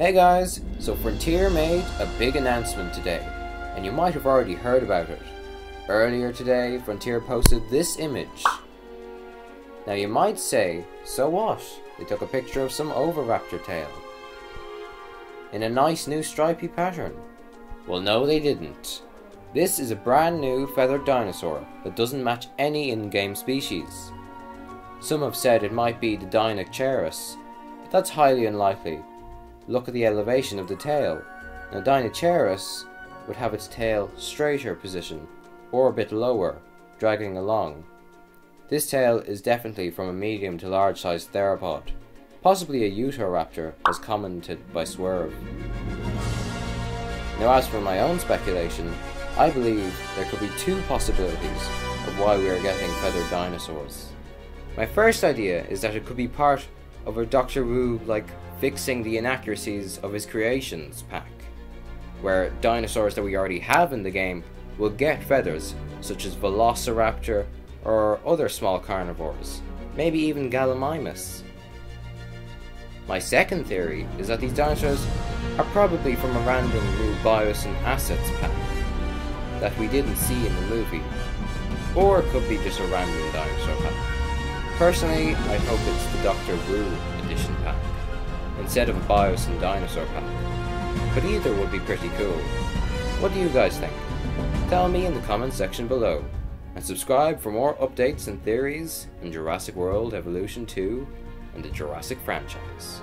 Hey guys, so Frontier made a big announcement today, and you might have already heard about it. Earlier today, Frontier posted this image. Now you might say, so what? They took a picture of some Oviraptor tail. In a nice new stripy pattern. Well no they didn't. This is a brand new feathered dinosaur that doesn't match any in-game species. Some have said it might be the Deinocheirus, but that's highly unlikely Look at the elevation of the tail. Now Deinocheirus would have its tail straighter position, or a bit lower, dragging along. This tail is definitely from a medium to large sized theropod, possibly a Utahraptor as commented by Swrve. Now as for my own speculation, I believe there could be two possibilities of why we are getting feathered dinosaurs. My first idea is that it could be part a Doctor Wu like fixing the inaccuracies of his creations pack, where dinosaurs that we already have in the game will get feathers, such as Velociraptor or other small carnivores, maybe even Gallimimus. My second theory is that these dinosaurs are probably from a random new Biosyn Assets pack that we didn't see in the movie, or it could be just a random dinosaur pack. Personally, I hope it's the Doctor Wu edition pack instead of a Biosyn Dinosaur pack. But either would be pretty cool. What do you guys think? Tell me in the comments section below. And subscribe for more updates and theories in Jurassic World Evolution 2 and the Jurassic franchise.